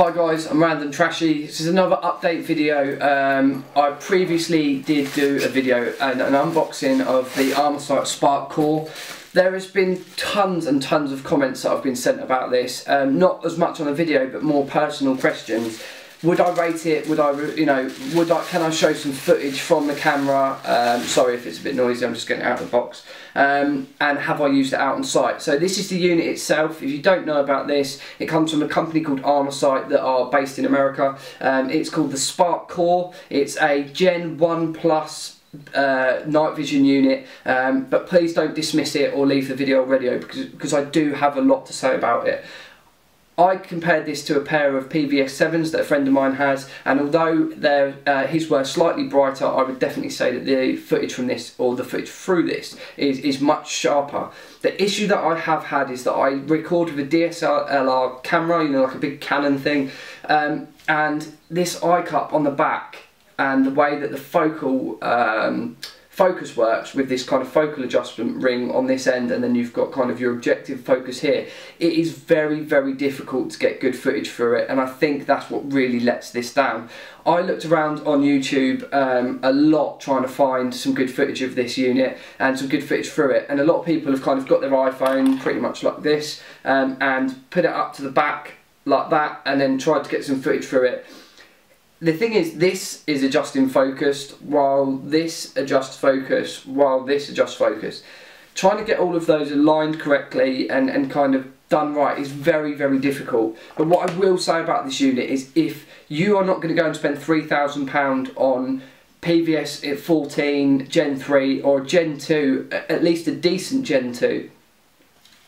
Hi guys, I'm Random Trashy. This is another update video. Um, I previously did do a video and an unboxing of the Armasight Spark Core. There has been tons and tons of comments that I've been sent about this. Um, not as much on the video, but more personal questions would I rate it? Would I, you know, would I? Can I show some footage from the camera? Um, sorry if it's a bit noisy. I'm just getting out of the box. Um, and have I used it out on site? So this is the unit itself. If you don't know about this, it comes from a company called Armasight that are based in America. Um, it's called the Spark Core. It's a Gen 1 Plus uh, night vision unit um, but please don't dismiss it or leave the video already because, because I do have a lot to say about it. I compared this to a pair of PVS 7s that a friend of mine has and although uh, his were slightly brighter I would definitely say that the footage from this or the footage through this is, is much sharper. The issue that I have had is that I record with a DSLR camera, you know like a big Canon thing um, and this eye cup on the back and the way that the focal um, focus works with this kind of focal adjustment ring on this end and then you've got kind of your objective focus here. It is very very difficult to get good footage for it and I think that's what really lets this down. I looked around on YouTube um, a lot trying to find some good footage of this unit and some good footage through it and a lot of people have kind of got their iPhone pretty much like this um, and put it up to the back like that and then tried to get some footage through it the thing is, this is adjusting focused, while this adjusts focus, while this adjusts focus. Trying to get all of those aligned correctly and, and kind of done right is very, very difficult. But what I will say about this unit is if you are not going to go and spend £3,000 on PVS 14, Gen 3 or Gen 2, at least a decent Gen 2,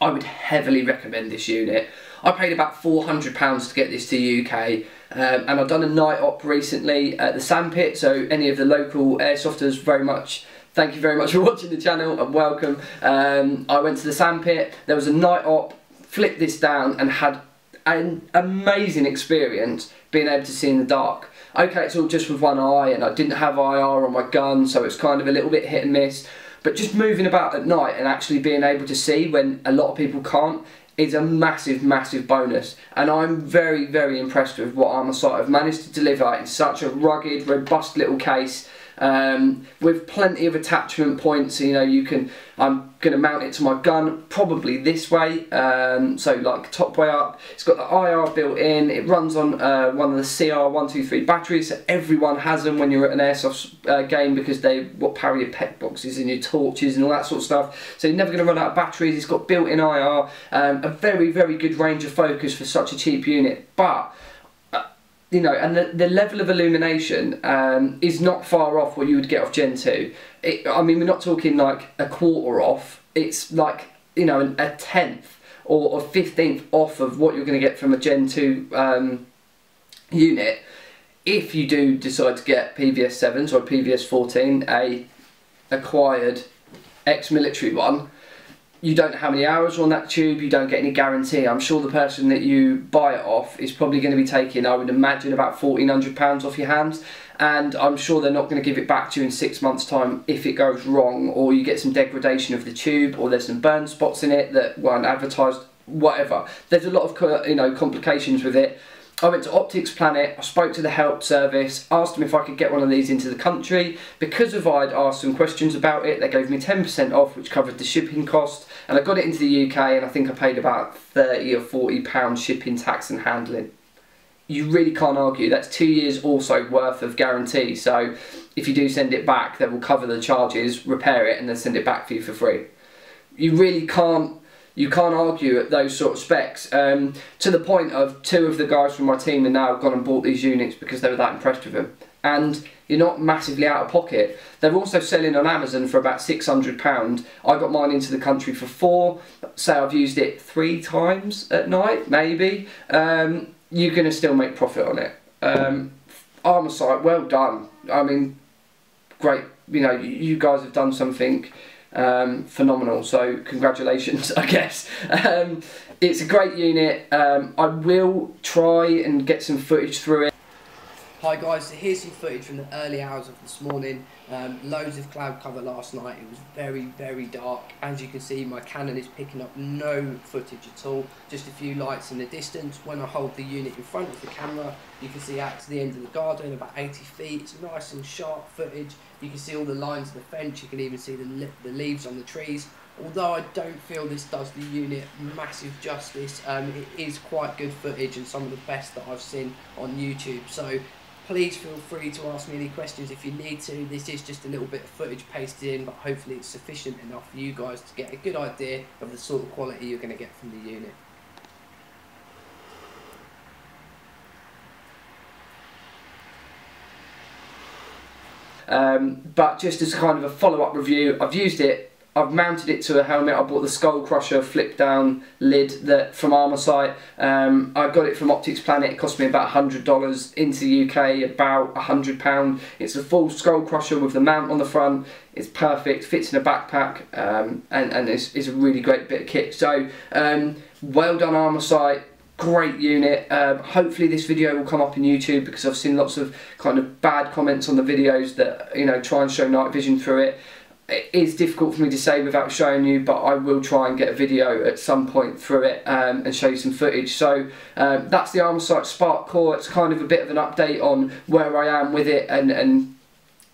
I would heavily recommend this unit. I paid about £400 to get this to the UK um, and I've done a night op recently at the Sandpit so any of the local airsofters very much thank you very much for watching the channel and welcome. Um, I went to the Sandpit, there was a night op, flipped this down and had an amazing experience being able to see in the dark. Okay, it's all just with one eye and I didn't have IR on my gun so it's kind of a little bit hit and miss. But just moving about at night and actually being able to see when a lot of people can't is a massive, massive bonus. And I'm very, very impressed with what Armasight have managed to deliver in such a rugged, robust little case um, with plenty of attachment points. You know, you can. I'm going to mount it to my gun probably this way. Um, so like top way up. It's got the IR built in. It runs on uh, one of the CR123 batteries. So everyone has them when you're at an airsoft uh, game because they what power your PEQ boxes and your torches and all that sort of stuff. So you're never going to run out of batteries. It's got built-in IR. Um, a very very good range of focus for such a cheap unit, but you know, and the, the level of illumination um, is not far off what you would get off Gen 2. It, I mean, we're not talking like a quarter off, it's like, you know, a tenth or a fifteenth off of what you're going to get from a Gen 2 um, unit if you do decide to get PVS 7s or PVS 14, a acquired ex-military one, you don't know how many hours are on that tube, you don't get any guarantee. I'm sure the person that you buy it off is probably going to be taking, I would imagine, about £1,400 off your hands. And I'm sure they're not going to give it back to you in six months' time if it goes wrong, or you get some degradation of the tube, or there's some burn spots in it that weren't advertised, whatever. There's a lot of you know complications with it. I went to OpticsPlanet, I spoke to the help service, asked them if I could get one of these into the country. Because of I'd asked some questions about it, they gave me 10% off, which covered the shipping cost. And I got it into the UK, and I think I paid about 30 or 40 pounds shipping, tax and handling. You really can't argue. That's two years also worth of guarantee. So if you do send it back, they will cover the charges, repair it, and then send it back for you for free. You really can't you can't argue at those sort of specs. Um, to the point of two of the guys from my team have now gone and bought these units because they were that impressed with them. And you're not massively out of pocket. They're also selling on Amazon for about £600. I got mine into the country for four. Say I've used it three times at night, maybe. Um, you're going to still make profit on it. Um, Armasight, well done. I mean, great. You know, you guys have done something um, phenomenal. So congratulations, I guess. Um, it's a great unit. Um, I will try and get some footage through it. Hi guys, so here's some footage from the early hours of this morning. Um, loads of cloud cover last night. It was very, very dark. As you can see, my Canon is picking up no footage at all. Just a few lights in the distance. When I hold the unit in front of the camera, you can see out to the end of the garden, about 80 feet. It's nice and sharp footage. You can see all the lines of the fence. You can even see the, the leaves on the trees. Although I don't feel this does the unit massive justice, um, it is quite good footage and some of the best that I've seen on YouTube. So please feel free to ask me any questions if you need to. This is just a little bit of footage pasted in, but hopefully it's sufficient enough for you guys to get a good idea of the sort of quality you're going to get from the unit. Um, but just as kind of a follow-up review, I've used it I've mounted it to a helmet. I bought the Skull Crusher flip down lid that from Armasight. Um, I got it from OpticsPlanet. It cost me about $100 into the UK, about £100. It's a full Skull Crusher with the mount on the front. It's perfect, fits in a backpack, um, and, and it's, it's, a really great bit of kit. So, um, well done Armasight great unit. Um, hopefully this video will come up in YouTube because I've seen lots of kind of bad comments on the videos that you know try and show night vision through it it is difficult for me to say without showing you, but I will try and get a video at some point through it um, and show you some footage. So um, that's the Armasight Spark Core. It's kind of a bit of an update on where I am with it and, and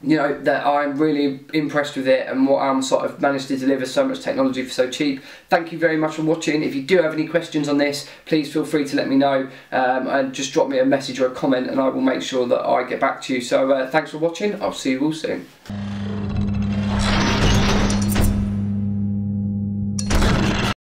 you know that I'm really impressed with it and what I'm sort of managed to deliver so much technology for so cheap. Thank you very much for watching. If you do have any questions on this, please feel free to let me know um, and just drop me a message or a comment and I will make sure that I get back to you. So uh, thanks for watching. I'll see you all soon.